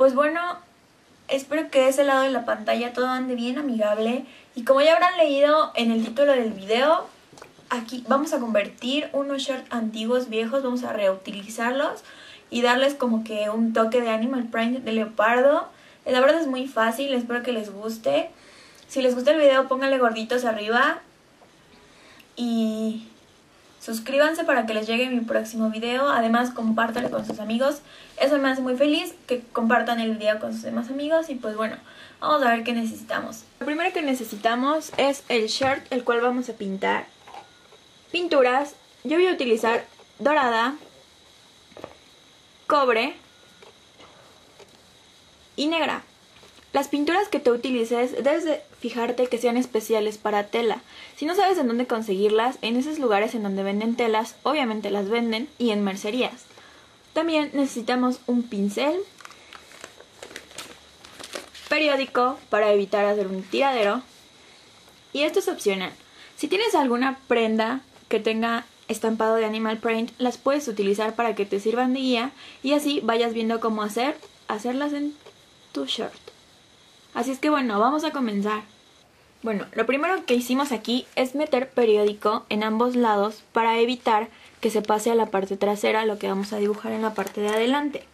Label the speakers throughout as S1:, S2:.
S1: pues bueno, espero que ese lado de la pantalla todo ande bien amigable. Y como ya habrán leído en el título del video, aquí vamos a convertir unos shorts antiguos viejos, vamos a reutilizarlos y darles como que un toque de animal print de leopardo. La verdad es muy fácil, espero que les guste. Si les gusta el video pónganle gorditos arriba suscríbanse para que les llegue mi próximo video. Además compártanlo con sus amigos, eso me hace muy feliz que compartan el video con sus demás amigos y pues bueno, vamos a ver qué necesitamos. Lo primero que necesitamos es el shirt el cual vamos a pintar. Pinturas, yo voy a utilizar dorada, cobre y negra. Las pinturas que te utilices debes de fijarte que sean especiales para tela. Si no sabes en dónde conseguirlas, en esos lugares en donde venden telas, obviamente las venden y en mercerías. También necesitamos un pincel, periódico para evitar hacer un tiradero y esto es opcional. Si tienes alguna prenda que tenga estampado de animal print, las puedes utilizar para que te sirvan de guía y así vayas viendo cómo hacer, hacerlas en tu shirt. Así es que bueno, vamos a comenzar. Bueno, lo primero que hicimos aquí es meter periódico en ambos lados para evitar que se pase a la parte trasera lo que vamos a dibujar en la parte de adelante.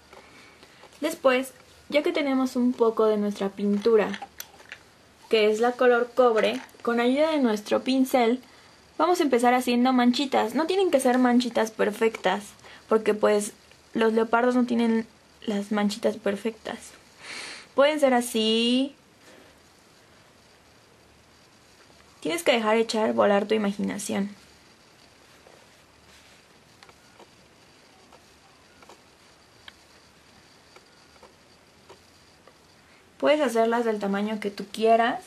S1: Después, ya que tenemos un poco de nuestra pintura, que es la color cobre, con ayuda de nuestro pincel Vamos a empezar haciendo manchitas. No tienen que ser manchitas perfectas, porque pues los leopardos no tienen las manchitas perfectas. Pueden ser así. Tienes que dejar echar volar tu imaginación. Puedes hacerlas del tamaño que tú quieras,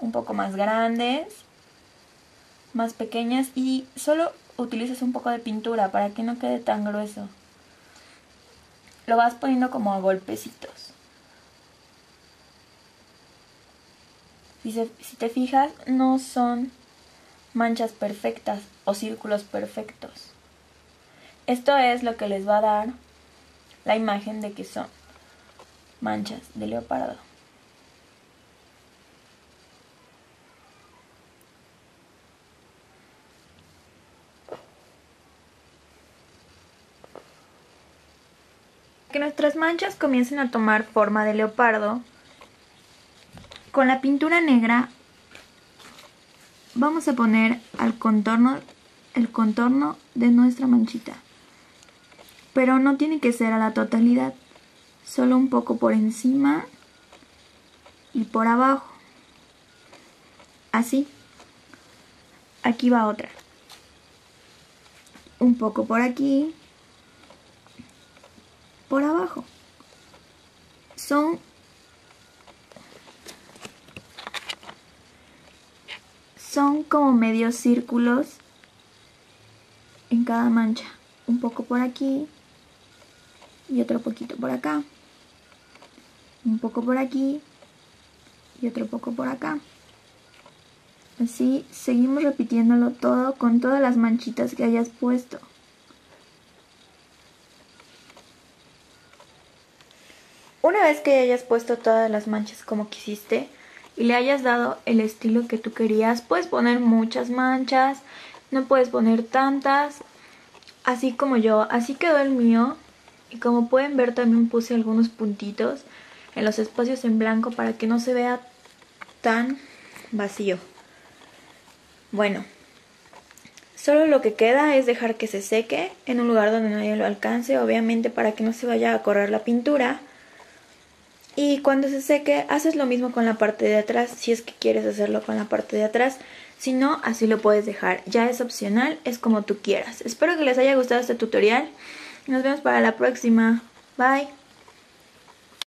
S1: un poco más grandes más pequeñas y solo utilizas un poco de pintura para que no quede tan grueso. Lo vas poniendo como a golpecitos. Si, te fijas, no son manchas perfectas o círculos perfectos. Esto es lo que les va a dar la imagen de que son manchas de leopardo. que nuestras manchas comiencen a tomar forma de leopardo, con la pintura negra vamos a poner al contorno, el contorno de nuestra manchita. Pero no tiene que ser a la totalidad, solo un poco por encima y por abajo. Así. Aquí va otra. Un poco por aquí por abajo. Son son como medios círculos en cada mancha. Un poco por aquí y otro poquito por acá. Un poco por aquí y otro poco por acá. Así seguimos repitiéndolo todo con todas las manchitas que hayas puesto. Una vez que hayas puesto todas las manchas como quisiste y le hayas dado el estilo que tú querías, puedes poner muchas manchas, no puedes poner tantas, así como yo, así quedó el mío y como pueden ver también puse algunos puntitos en los espacios en blanco para que no se vea tan vacío. Bueno, solo lo que queda es dejar que se seque en un lugar donde nadie lo alcance, obviamente para que no se vaya a correr la pintura. Y cuando se seque, haces lo mismo con la parte de atrás, si es que quieres hacerlo con la parte de atrás. Si no, así lo puedes dejar. Ya es opcional, es como tú quieras. Espero que les haya gustado este tutorial. Nos vemos para la próxima. Bye.